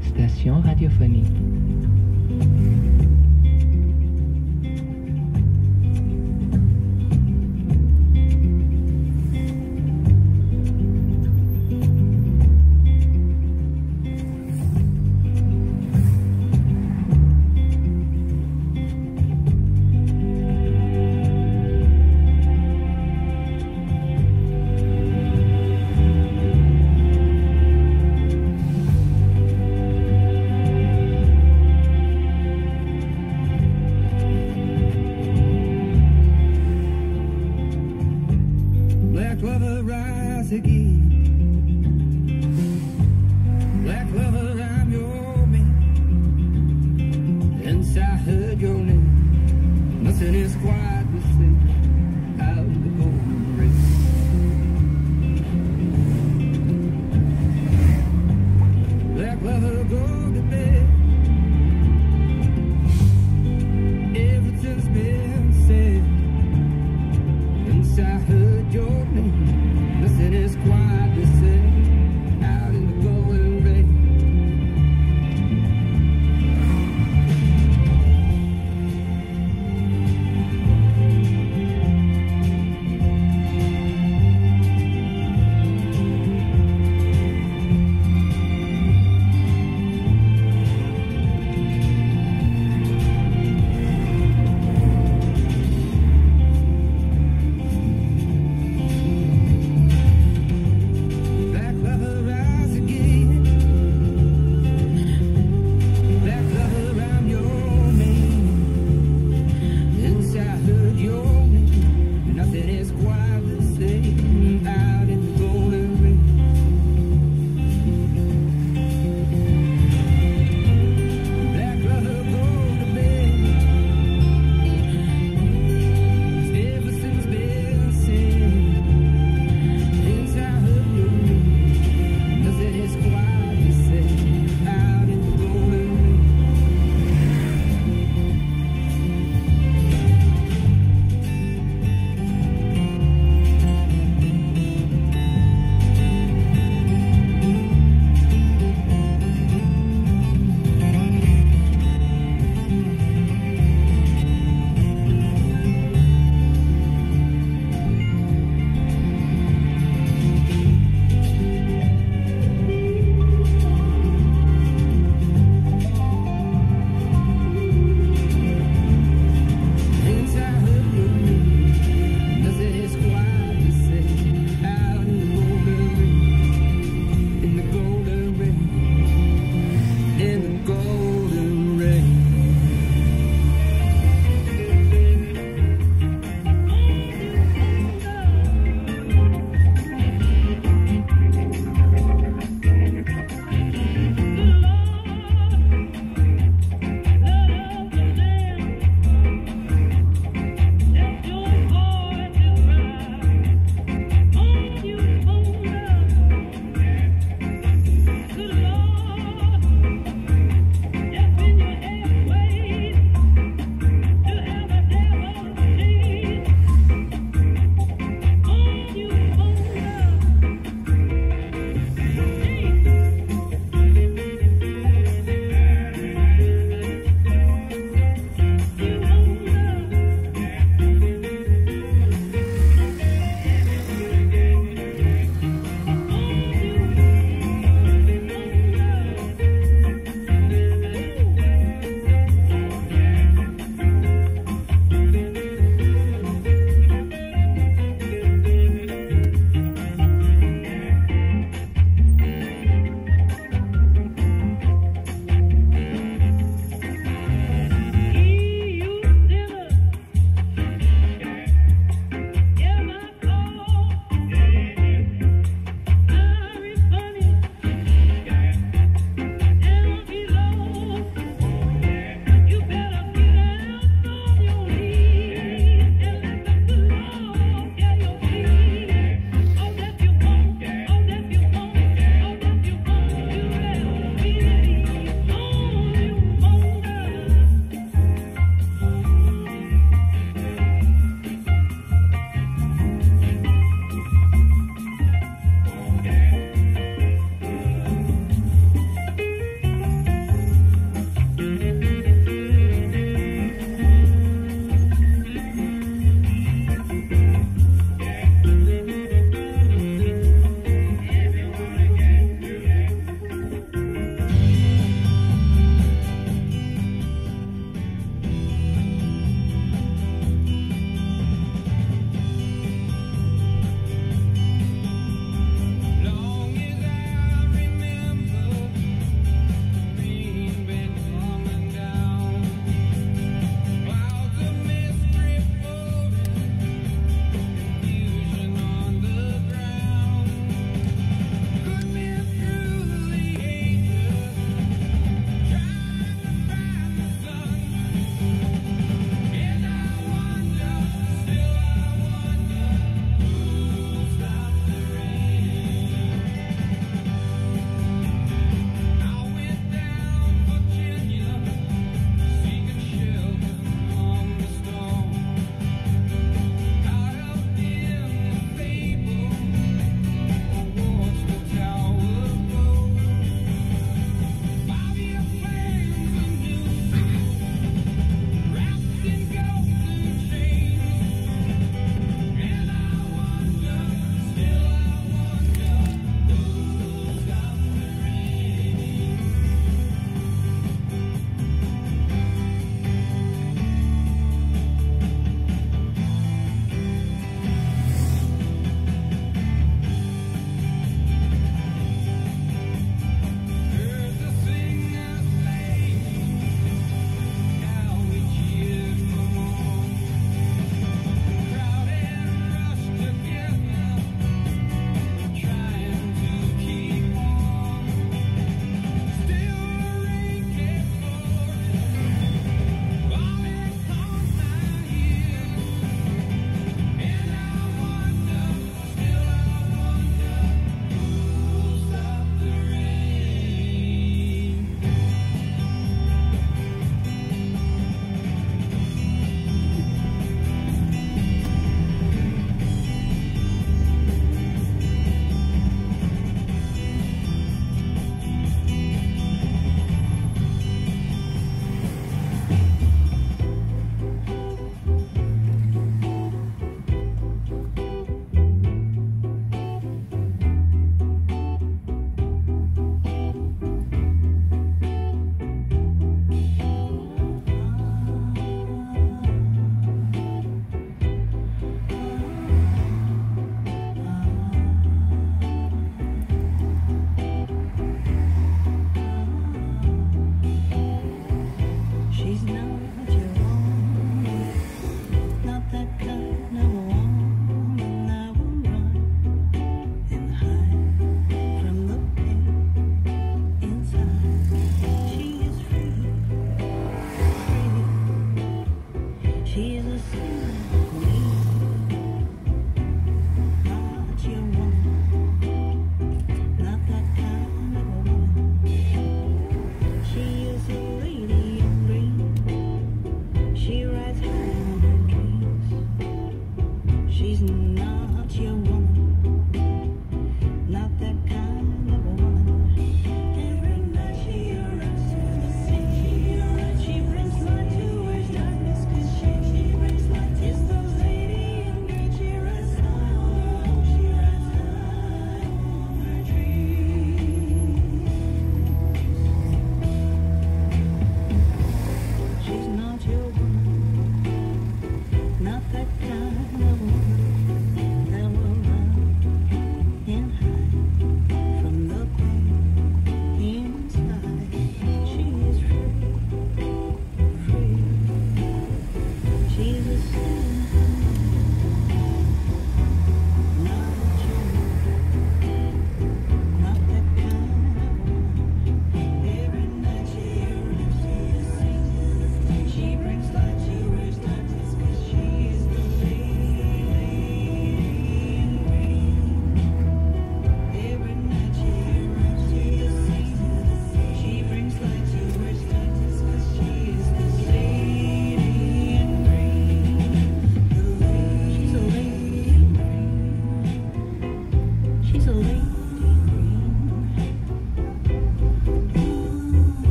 station radiophonique.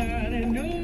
everybody knows.